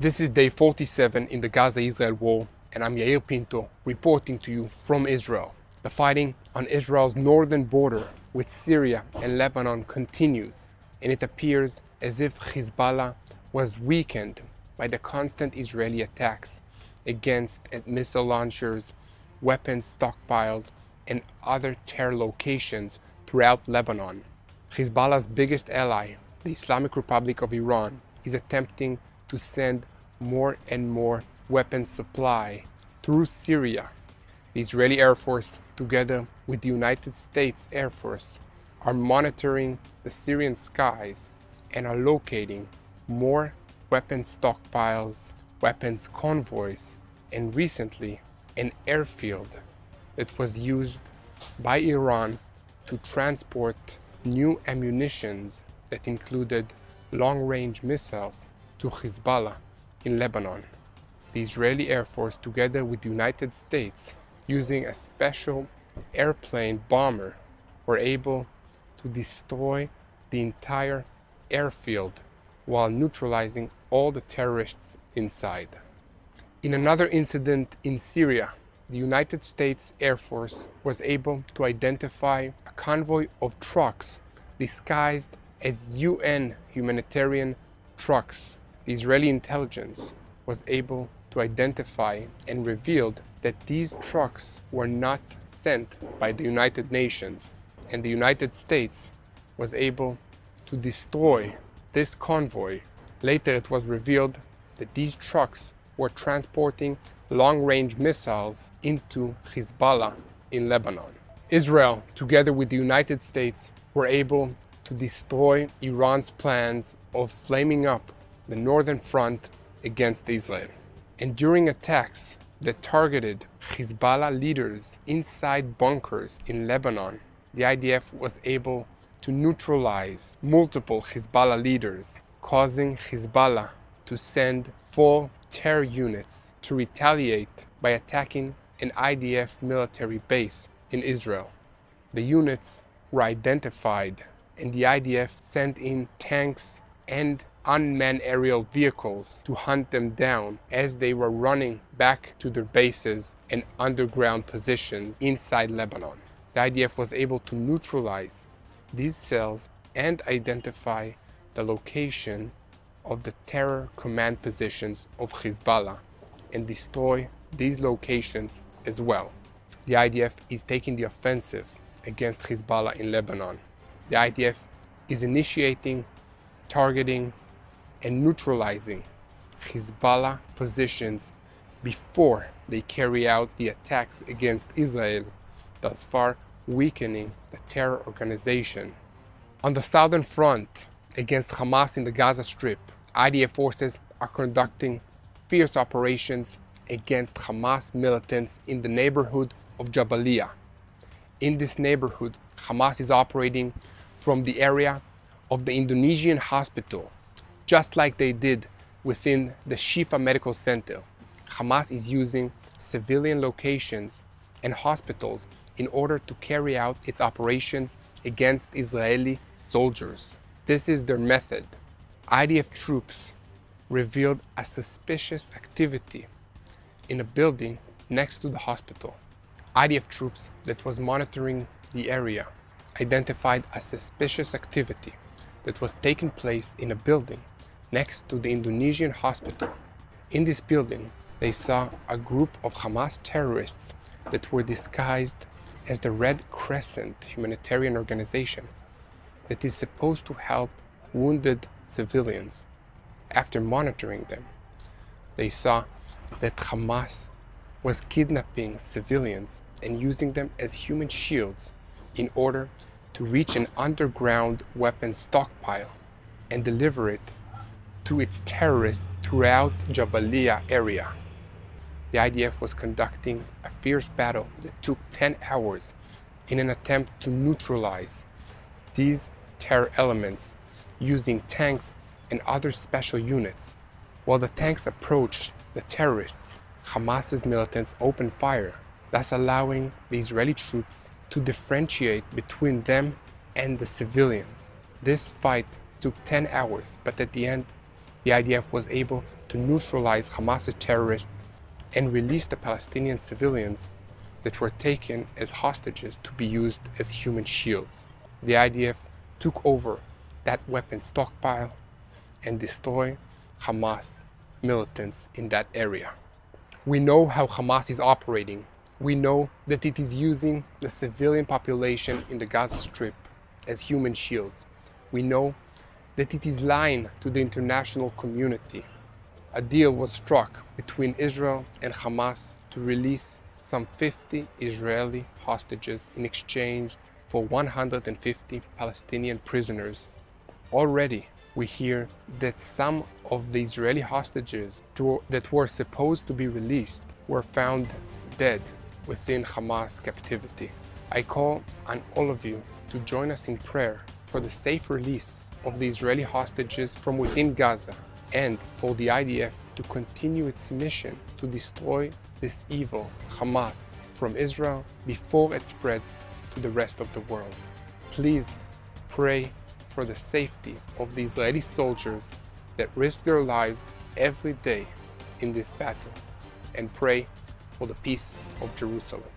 This is day 47 in the Gaza-Israel war, and I'm Yair Pinto reporting to you from Israel. The fighting on Israel's northern border with Syria and Lebanon continues, and it appears as if Hezbollah was weakened by the constant Israeli attacks against missile launchers, weapons stockpiles, and other terror locations throughout Lebanon. Hezbollah's biggest ally, the Islamic Republic of Iran, is attempting to send more and more weapons supply through Syria. The Israeli Air Force, together with the United States Air Force, are monitoring the Syrian skies and are locating more weapons stockpiles, weapons convoys, and recently an airfield that was used by Iran to transport new ammunitions that included long-range missiles to Hezbollah in Lebanon. The Israeli Air Force, together with the United States, using a special airplane bomber, were able to destroy the entire airfield while neutralizing all the terrorists inside. In another incident in Syria, the United States Air Force was able to identify a convoy of trucks disguised as UN humanitarian trucks. The Israeli intelligence was able to identify and revealed that these trucks were not sent by the United Nations and the United States was able to destroy this convoy. Later it was revealed that these trucks were transporting long-range missiles into Hezbollah in Lebanon. Israel, together with the United States, were able to destroy Iran's plans of flaming up the northern front against Israel. And during attacks that targeted Hezbollah leaders inside bunkers in Lebanon, the IDF was able to neutralize multiple Hezbollah leaders, causing Hezbollah to send four terror units to retaliate by attacking an IDF military base in Israel. The units were identified and the IDF sent in tanks and unmanned aerial vehicles to hunt them down as they were running back to their bases and underground positions inside Lebanon. The IDF was able to neutralize these cells and identify the location of the terror command positions of Hezbollah and destroy these locations as well. The IDF is taking the offensive against Hezbollah in Lebanon. The IDF is initiating, targeting, and neutralizing Hezbollah positions before they carry out the attacks against Israel, thus far weakening the terror organization. On the southern front, against Hamas in the Gaza Strip, IDF forces are conducting fierce operations against Hamas militants in the neighborhood of Jabalia. In this neighborhood, Hamas is operating from the area of the Indonesian hospital, just like they did within the Shifa Medical Center. Hamas is using civilian locations and hospitals in order to carry out its operations against Israeli soldiers. This is their method. IDF troops revealed a suspicious activity in a building next to the hospital. IDF troops that was monitoring the area identified a suspicious activity that was taking place in a building next to the Indonesian hospital. In this building, they saw a group of Hamas terrorists that were disguised as the Red Crescent humanitarian organization that is supposed to help wounded civilians. After monitoring them, they saw that Hamas was kidnapping civilians and using them as human shields in order to reach an underground weapon stockpile and deliver it to its terrorists throughout Jabalia area. The IDF was conducting a fierce battle that took 10 hours in an attempt to neutralize these terror elements using tanks and other special units. While the tanks approached the terrorists, Hamas's militants opened fire, thus allowing the Israeli troops to differentiate between them and the civilians. This fight took 10 hours, but at the end, the IDF was able to neutralize Hamas' terrorists and release the Palestinian civilians that were taken as hostages to be used as human shields. The IDF took over that weapon stockpile and destroyed Hamas militants in that area. We know how Hamas is operating. We know that it is using the civilian population in the Gaza Strip as human shields. We know that it is lying to the international community. A deal was struck between Israel and Hamas to release some 50 Israeli hostages in exchange for 150 Palestinian prisoners. Already, we hear that some of the Israeli hostages to, that were supposed to be released were found dead within Hamas captivity. I call on all of you to join us in prayer for the safe release of the Israeli hostages from within Gaza and for the IDF to continue its mission to destroy this evil, Hamas, from Israel before it spreads to the rest of the world. Please pray for the safety of the Israeli soldiers that risk their lives every day in this battle and pray for the peace of Jerusalem.